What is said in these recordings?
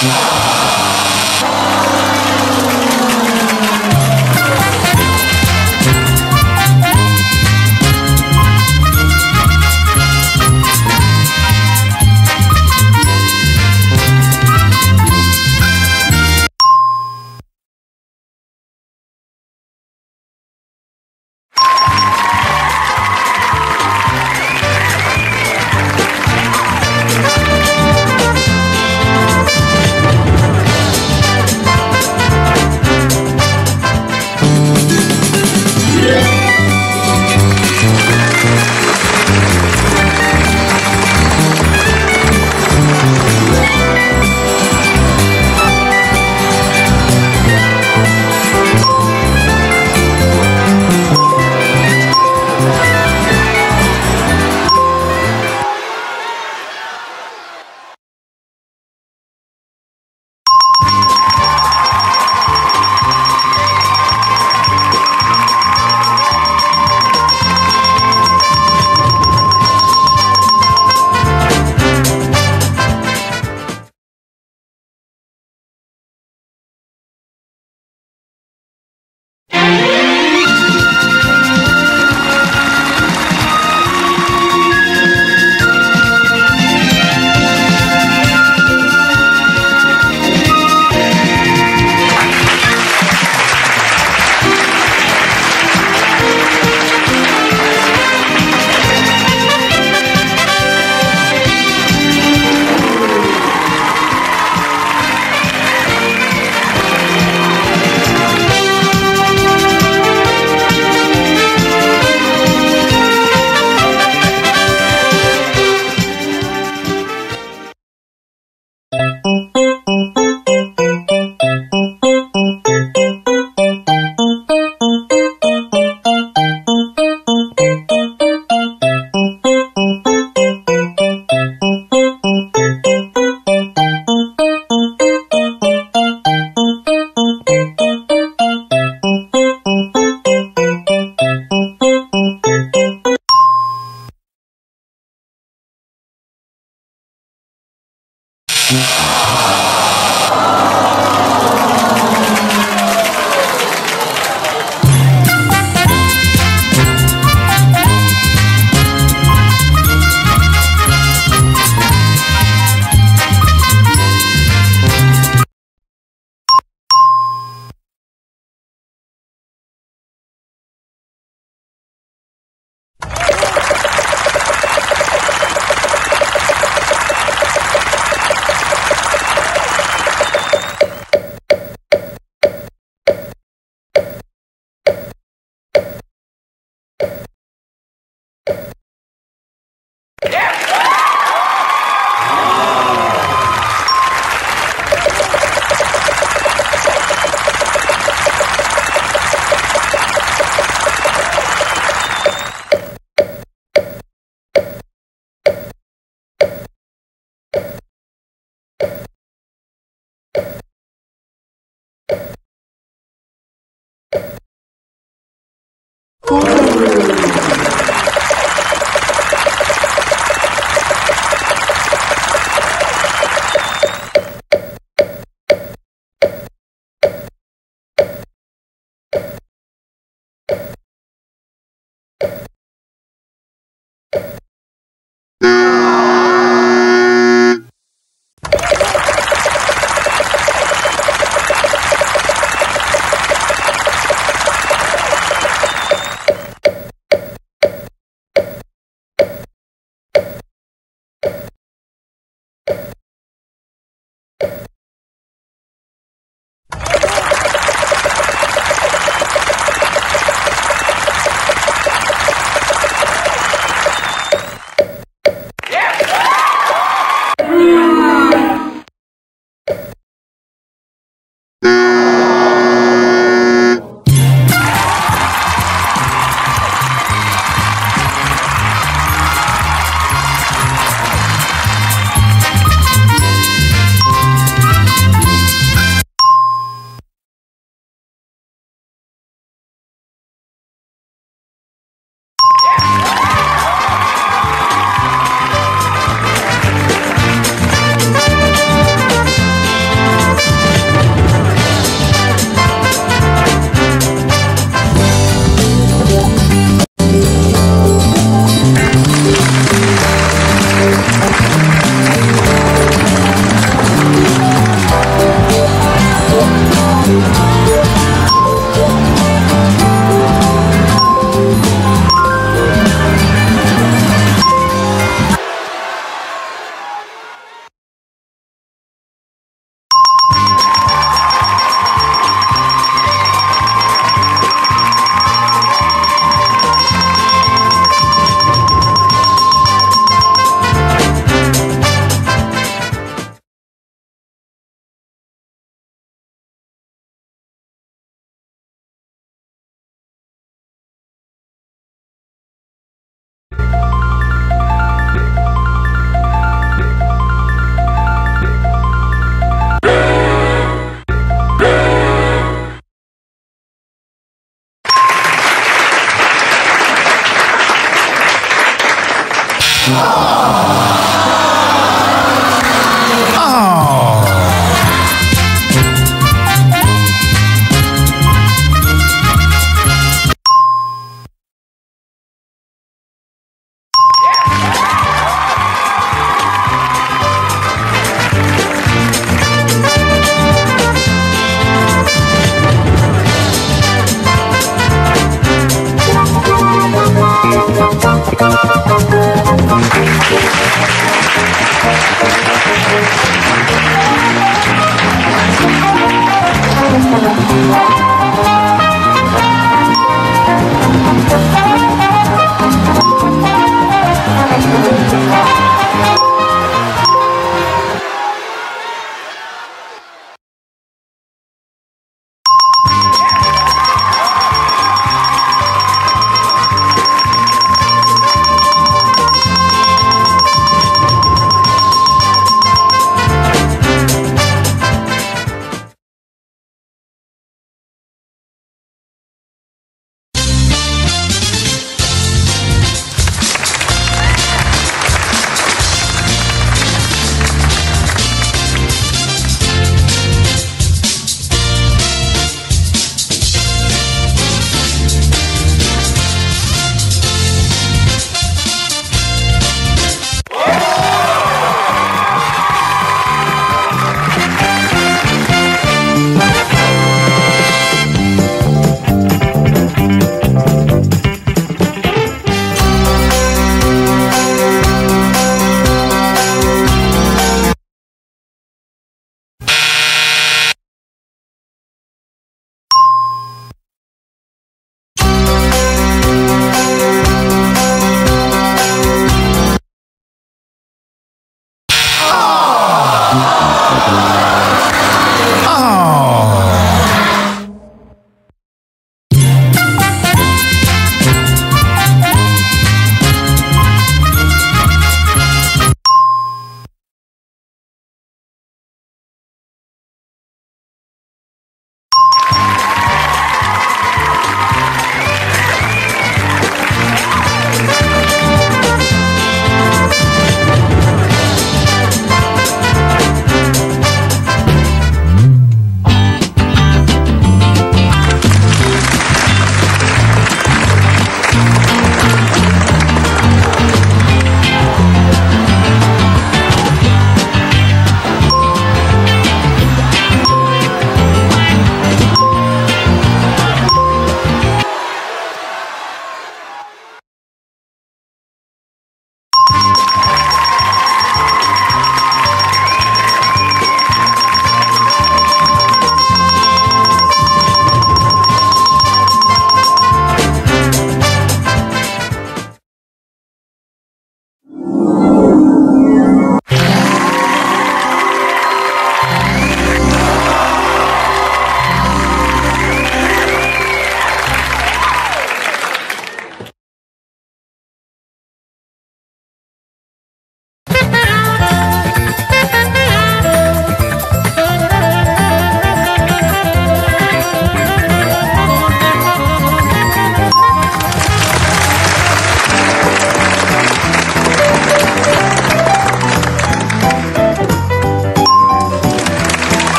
Yeah.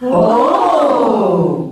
Oh!